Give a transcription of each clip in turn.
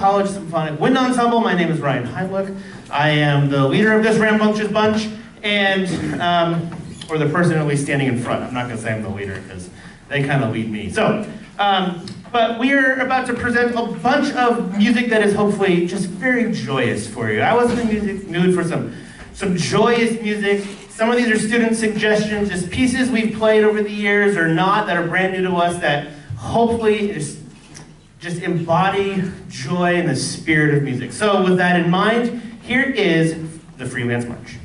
College Symphonic Wind Ensemble. My name is Ryan Heimlich. I am the leader of this rambunctious bunch, and um, or the person at least standing in front. I'm not going to say I'm the leader because they kind of lead me. So, um, but we're about to present a bunch of music that is hopefully just very joyous for you. I was in the music mood for some some joyous music. Some of these are student suggestions, just pieces we've played over the years or not that are brand new to us that hopefully just, just embody joy and the spirit of music. So with that in mind, here is the Freelance march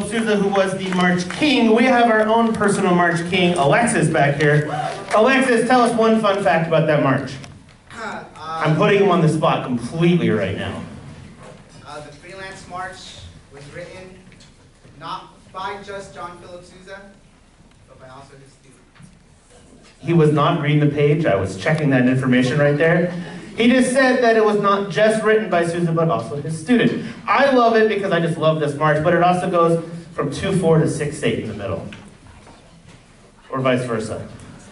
Philip Sousa, who was the March King. We have our own personal March King, Alexis, back here. Alexis, tell us one fun fact about that march. Uh, I'm putting him on the spot completely right now. uh, the Freelance March was written not by just John Philip Sousa, but by also his student. He was not reading the page. I was checking that information right there. He just said that it was not just written by Sousa, but also his student. I love it because I just love this march, but it also goes from 2-4 to 6-8 in the middle. Or vice versa.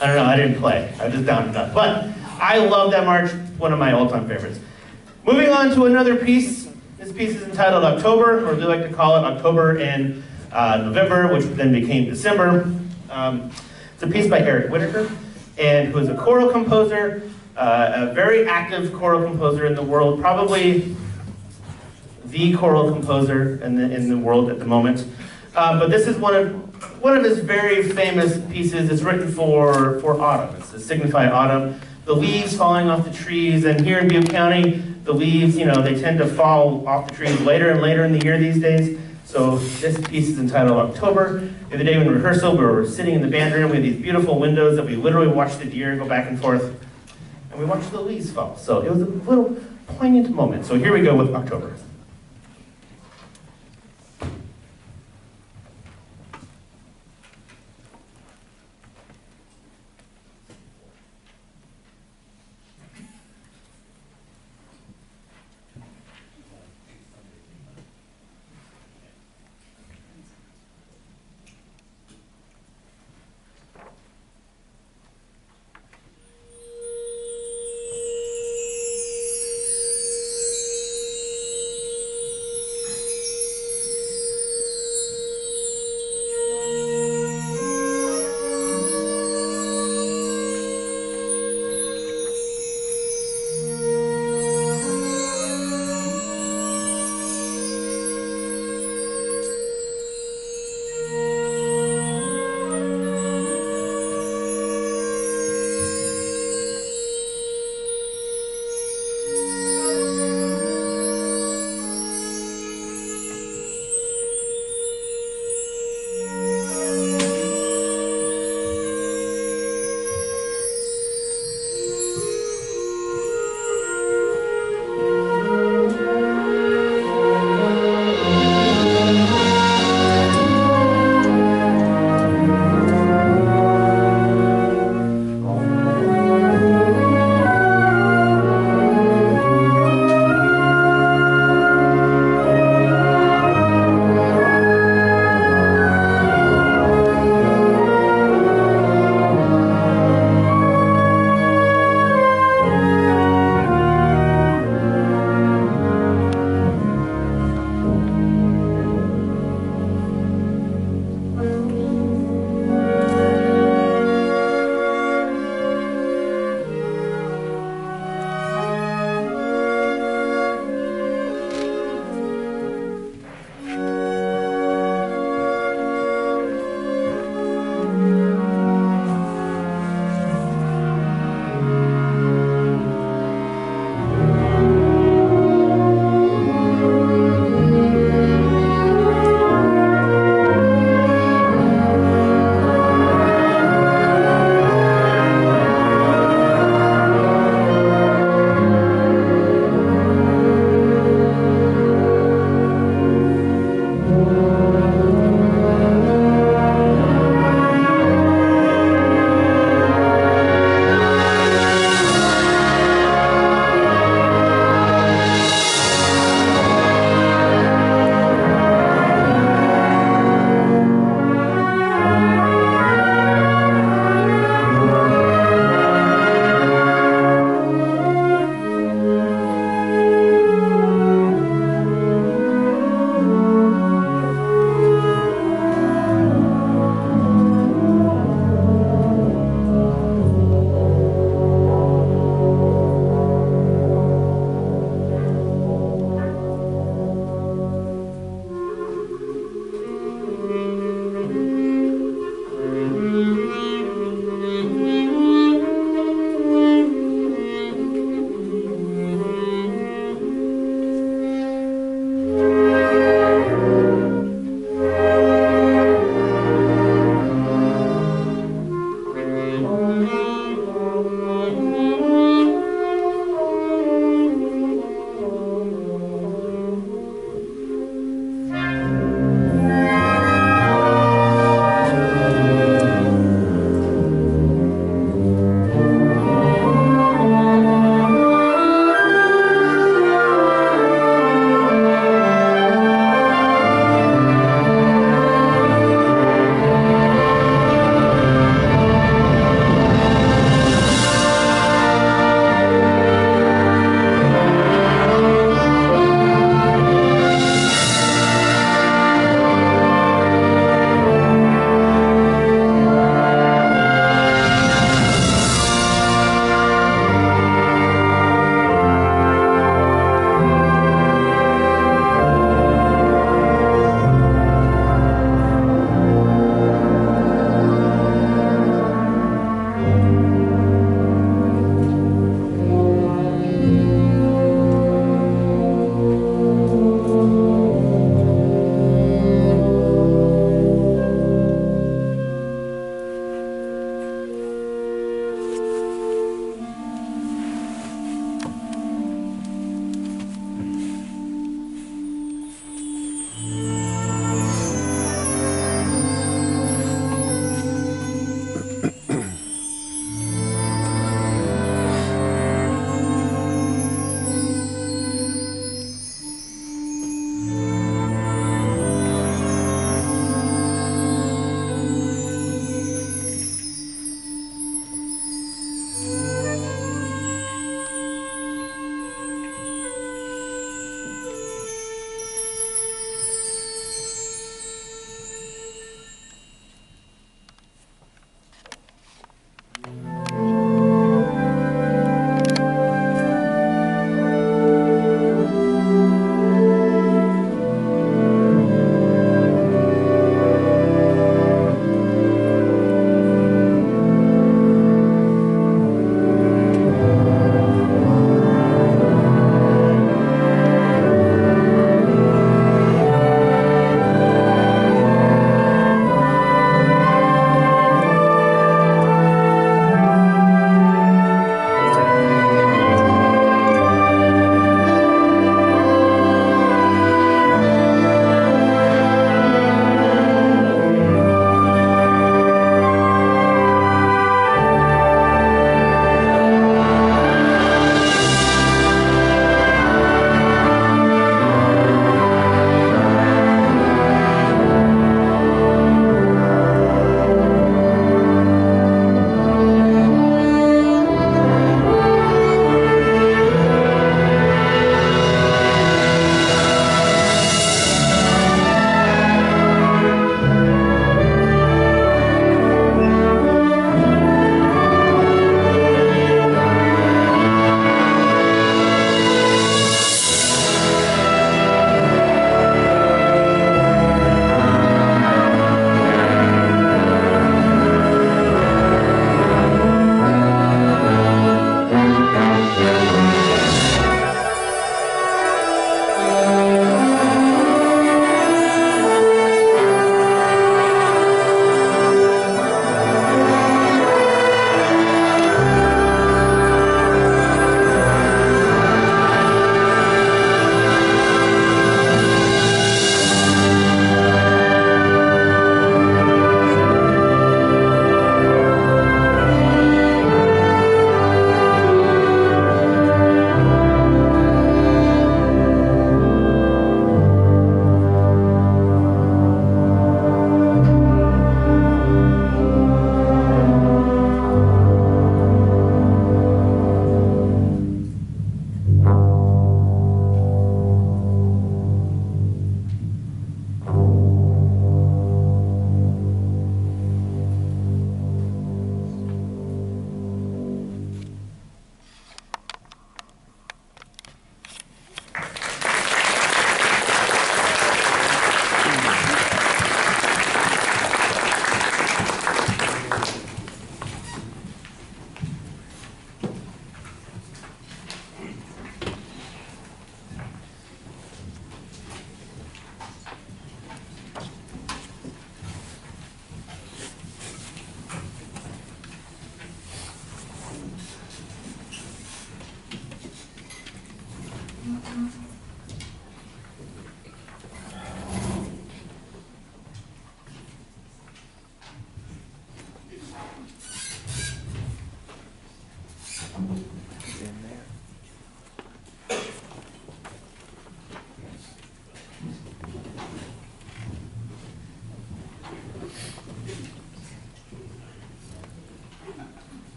I don't know, I didn't play. I just down and up. But I love that march, one of my all-time favorites. Moving on to another piece. This piece is entitled October, or we like to call it October and uh, November, which then became December. Um, it's a piece by Eric Whitacre, and who is a choral composer, uh, a very active choral composer in the world, probably the choral composer in the, in the world at the moment. Uh, but this is one of one of his very famous pieces. It's written for for autumn. It's to signify autumn. The leaves falling off the trees, and here in Butte County, the leaves, you know, they tend to fall off the trees later and later in the year these days. So this piece is entitled October. The other day in rehearsal, we were sitting in the band room. We had these beautiful windows that we literally watched the deer go back and forth, and we watched the leaves fall. So it was a little poignant moment. So here we go with October.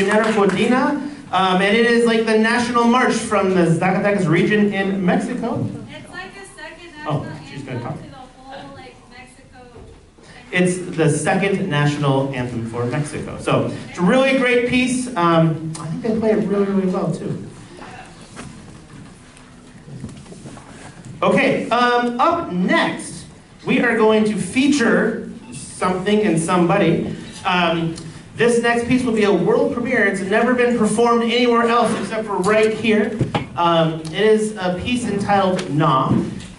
Genaro Codina, um, and it is like the national march from the Zacatecas region in Mexico. It's like a second Oh, national she's gonna anthem talk. to the whole like Mexico. It's the second national anthem for Mexico. So it's a really great piece. Um, I think they play it really, really well too. Okay, um, up next, we are going to feature something and somebody. Um, this next piece will be a world premiere. It's never been performed anywhere else except for right here. Um, it is a piece entitled Na,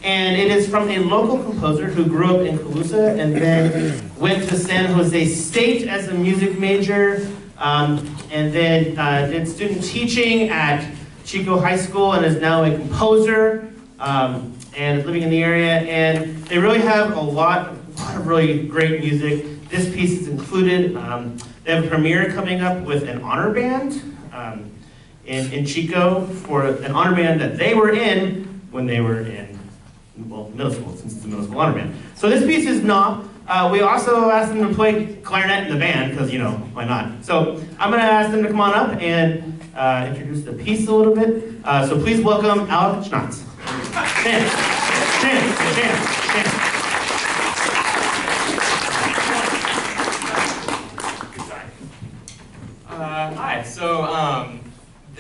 and it is from a local composer who grew up in Colusa and then went to San Jose State as a music major, um, and then uh, did student teaching at Chico High School and is now a composer um, and living in the area. And they really have a lot, a lot of really great music. This piece is included. Um, they have a premiere coming up with an honor band um, in, in Chico for an honor band that they were in when they were in well, middle school, since it's a middle school honor band. So this piece is not. Uh, we also asked them to play clarinet in the band, because, you know, why not? So I'm going to ask them to come on up and uh, introduce the piece a little bit. Uh, so please welcome Alec Schnatz. Stand, stand, stand, stand. Uh, hi, so um,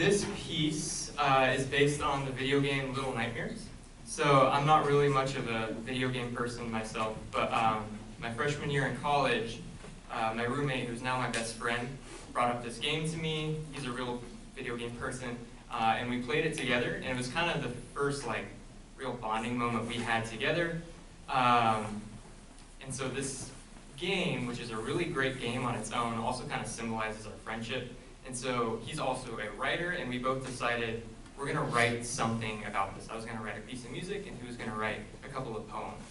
this piece uh, is based on the video game Little Nightmares. So I'm not really much of a video game person myself, but um, my freshman year in college, uh, my roommate, who's now my best friend, brought up this game to me. He's a real video game person, uh, and we played it together, and it was kind of the first like real bonding moment we had together. Um, and so this game, which is a really great game on its own, also kind of symbolizes our friendship. And so he's also a writer, and we both decided we're going to write something about this. I was going to write a piece of music, and he was going to write a couple of poems.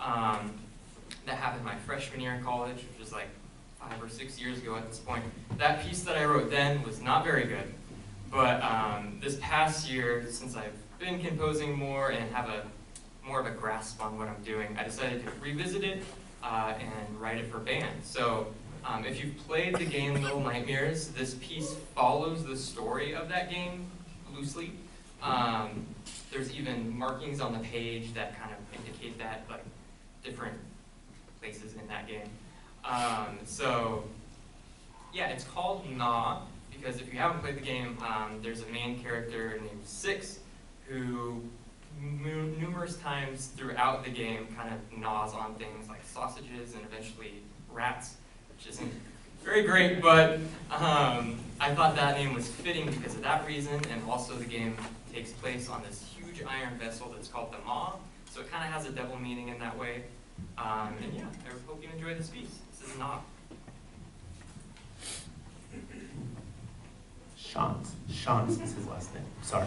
Um, that happened my freshman year in college, which was like five or six years ago at this point. That piece that I wrote then was not very good. But um, this past year, since I've been composing more and have a more of a grasp on what I'm doing, I decided to revisit it uh, and write it for band. So um, if you've played the game Little Nightmares, this piece follows the story of that game loosely. Um, there's even markings on the page that kind of indicate that, like different places in that game. Um, so yeah, it's called Gnaw because if you haven't played the game, um, there's a main character named Six who numerous times throughout the game kind of gnaws on things like sausages and eventually rats, isn't very great, but um, I thought that name was fitting because of that reason, and also the game takes place on this huge iron vessel that's called the Maw, so it kind of has a double meaning in that way. Um, and yeah, I hope you enjoy this piece. This is not. Shantz. Shantz is his last name. Sorry.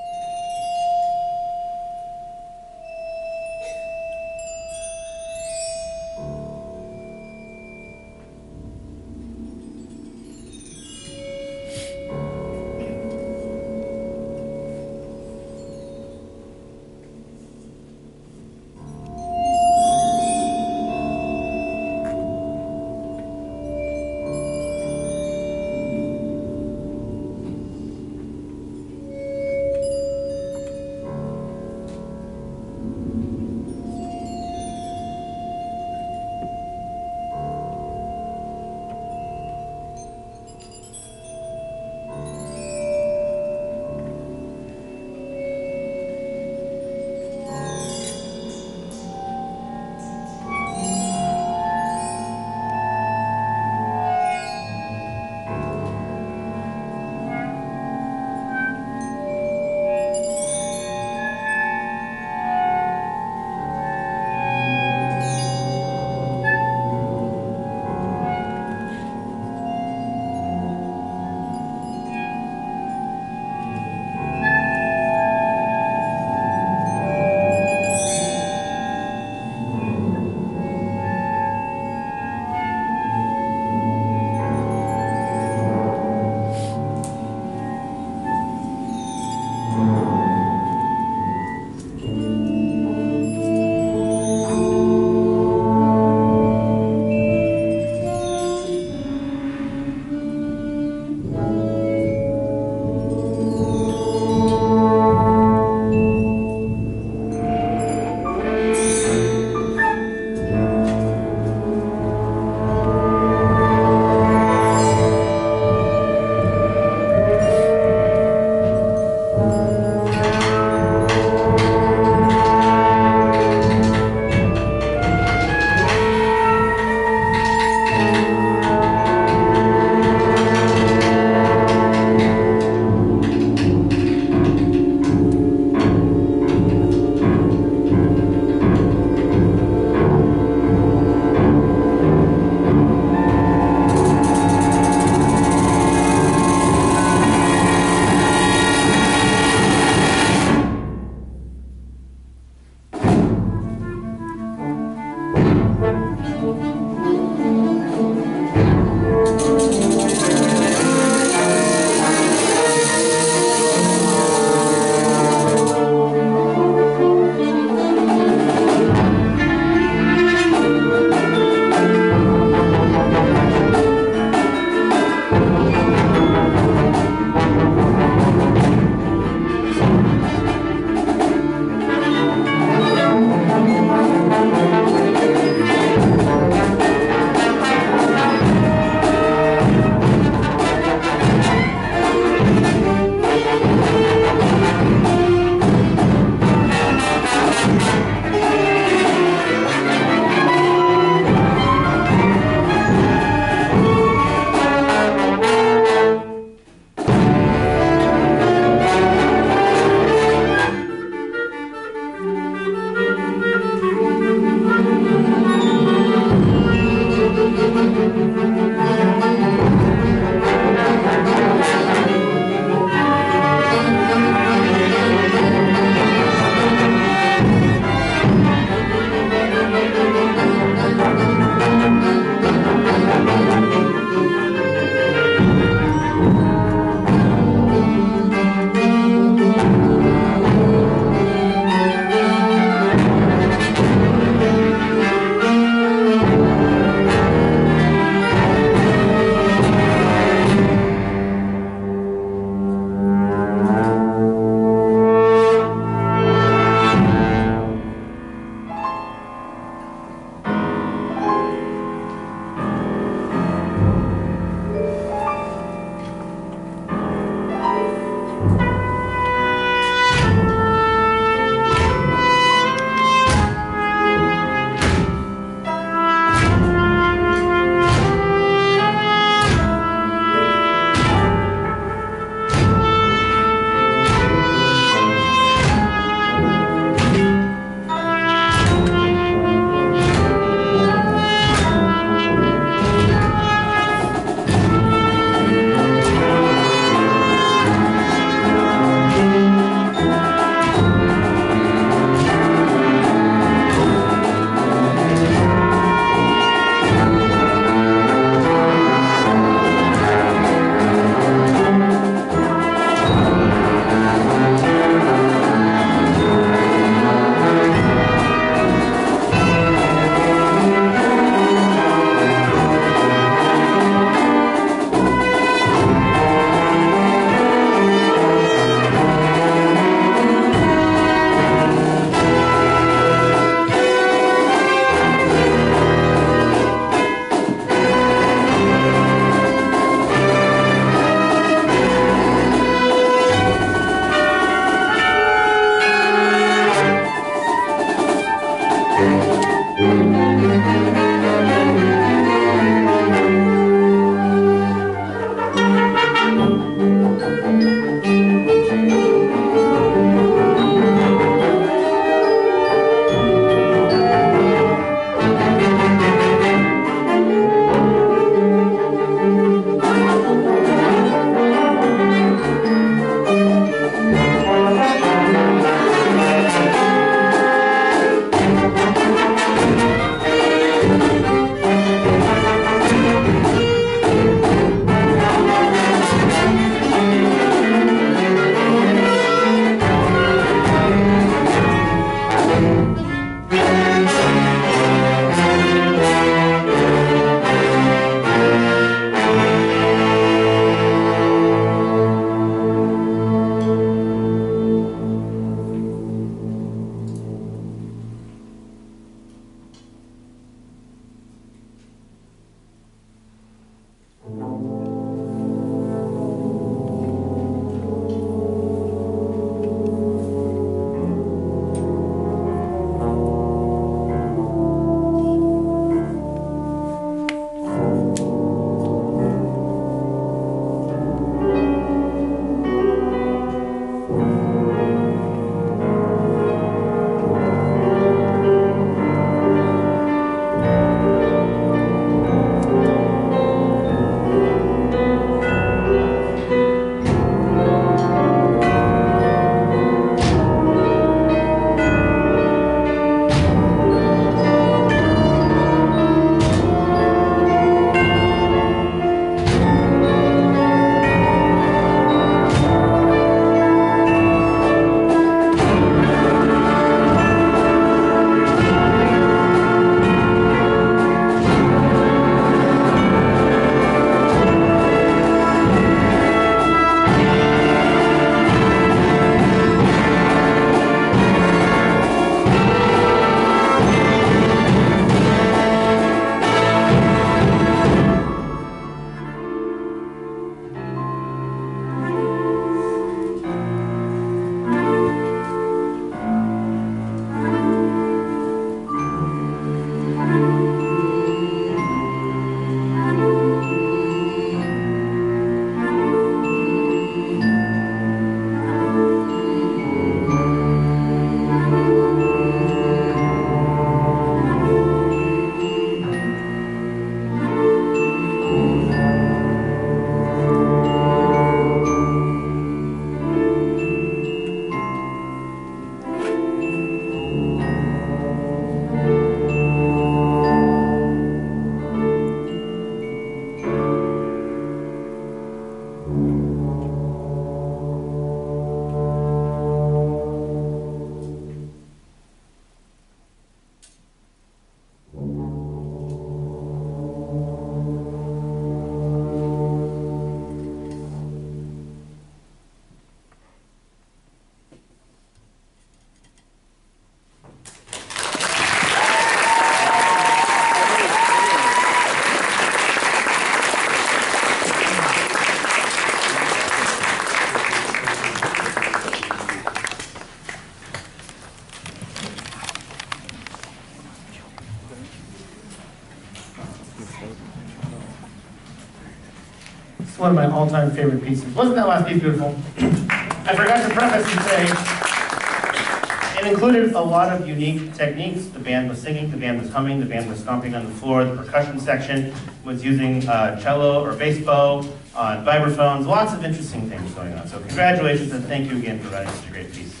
Of my all-time favorite pieces. Wasn't that last piece beautiful? I forgot to preface and say, it included a lot of unique techniques. The band was singing, the band was humming, the band was stomping on the floor, the percussion section was using uh, cello or bass bow on vibraphones, lots of interesting things going on. So congratulations and thank you again for writing such a great piece.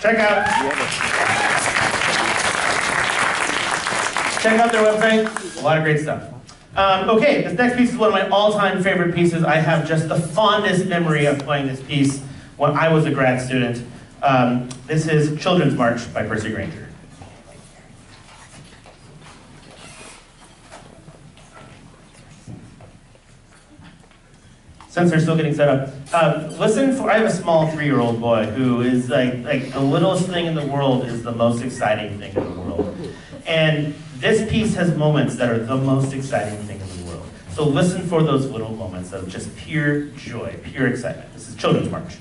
Check out, check out their website, a lot of great stuff. Um, okay, this next piece is one of my all-time favorite pieces. I have just the fondest memory of playing this piece when I was a grad student. Um, this is Children's March by Percy Grainger. Since they're still getting set up, um, listen for. I have a small three-year-old boy who is like like the littlest thing in the world is the most exciting thing in the world, and this piece has moments that are the most exciting thing in the world. So listen for those little moments of just pure joy, pure excitement. This is Children's March.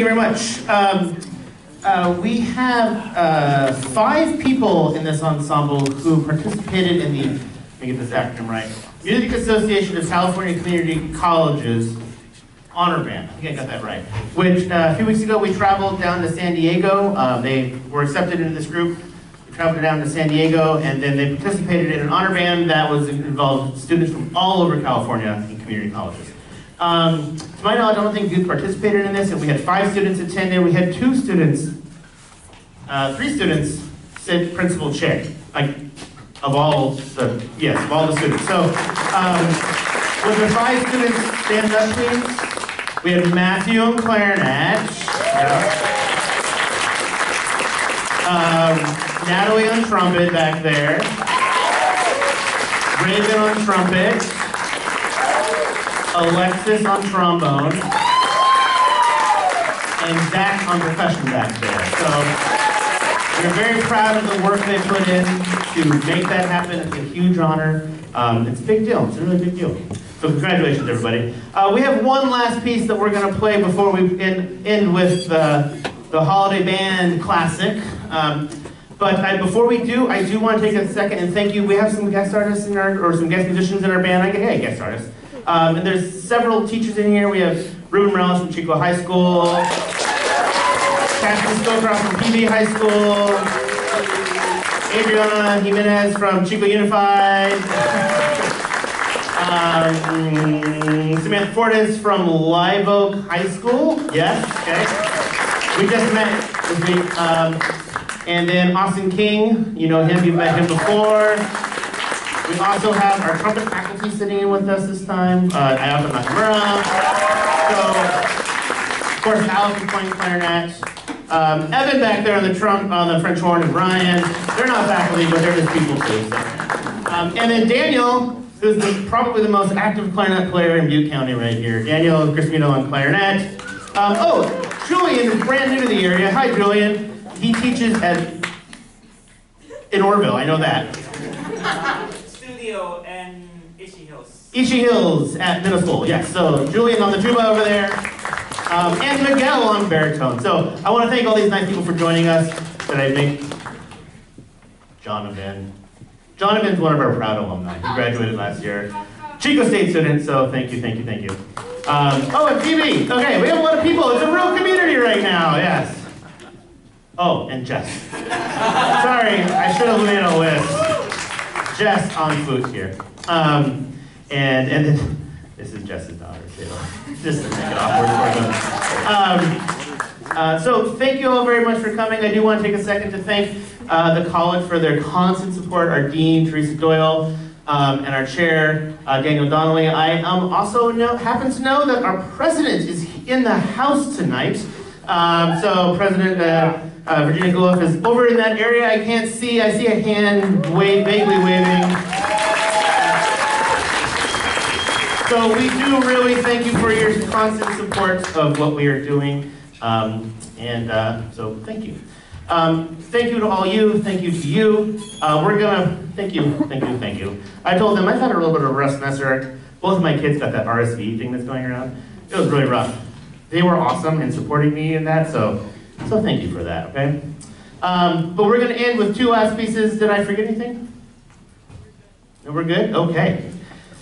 Very much. Um, uh, we have uh, five people in this ensemble who participated in the, let me get this acronym right, Music Association of California Community Colleges Honor Band. I think I got that right. Which uh, a few weeks ago we traveled down to San Diego. Um, they were accepted into this group. We traveled down to San Diego and then they participated in an honor band that was involved students from all over California in community colleges. Um, to my knowledge, I don't think youth participated in this, and we had five students attend. There. We had two students, uh, three students sit principal chair, like of all the yes, of all the students. So, um, would the five students stand up, please? We have Matthew on clarinet, yeah. um, Natalie on trumpet back there, Raven on trumpet. Alexis on trombone, and Zach on percussion back there. So we're very proud of the work they put in to make that happen. It's a huge honor. Um, it's a big deal. It's a really big deal. So congratulations, everybody. Uh, we have one last piece that we're going to play before we end, end with the, the Holiday Band Classic. Um, but I, before we do, I do want to take a second and thank you. We have some guest artists in our, or some guest musicians in our band. I get, hey, guest artists. Um, and there's several teachers in here. We have Ruben Morales from Chico High School, Cassie Scowcroft from PV High School, Adriana Jimenez from Chico Unified, um, Samantha Fortes from Live Oak High School. Yes, okay. We just met this week. Um, and then Austin King, you know him, you've met him before. We also have our trumpet faculty sitting in with us this time, uh, Ayaka Nakamura. So, of course, Alex is playing clarinet. Um, Evan back there on the trump, on the French horn, and Ryan. They're not faculty, but they're just people too. So. Um, and then Daniel, who's the, probably the most active clarinet player in Butte County right here. Daniel Crispino on clarinet. Um, oh, Julian is brand new to the area. Hi, Julian. He teaches at in Oroville. I know that. Studio and Ishi Hills. Ishi Hills at middle school, yes. So Julian on the tuba over there, um, and Miguel on baritone. So I want to thank all these nice people for joining us. I make Jonathan? Jonathan's one of our proud alumni. He graduated last year. Chico State student, so thank you, thank you, thank you. Um, oh, and TV. Okay, we have a lot of people. It's a real community right now, yes. Oh, and Jess. Sorry, I should have made a list. Jess on flute here. Um, and and then, this is Jess's daughter too. Just to make it awkward for them. Um, uh, so thank you all very much for coming. I do want to take a second to thank uh, the college for their constant support. Our dean Teresa Doyle. Um, and our chair, uh, Daniel Donnelly. I um, also know, happen to know that our president is in the house tonight. Um, so President uh, Virginia Gulof is over in that area. I can't see. I see a hand wave, vaguely waving. So we do really thank you for your constant support of what we are doing. Um, and uh, so thank you. Um, thank you to all you. Thank you to you. Uh, we're gonna thank you, thank you, thank you. I told them I've had a little bit of a rough semester. Both of my kids got that RSV thing that's going around. It was really rough. They were awesome in supporting me in that, so so thank you for that. Okay. Um, but we're gonna end with two last pieces. Did I forget anything? No, we're good. Okay.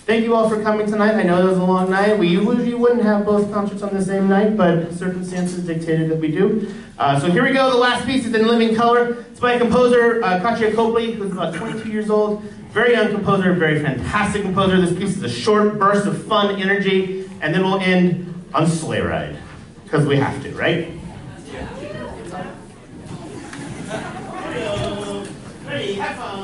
Thank you all for coming tonight. I know it was a long night. We usually wouldn't have both concerts on the same night, but circumstances dictated that we do. Uh, so here we go. The last piece is in living color. It's by a composer, uh, Katahj Copley, who's about 22 years old. Very young composer, very fantastic composer. This piece is a short burst of fun energy. and then we'll end on sleigh ride because we have to, right? Have fun.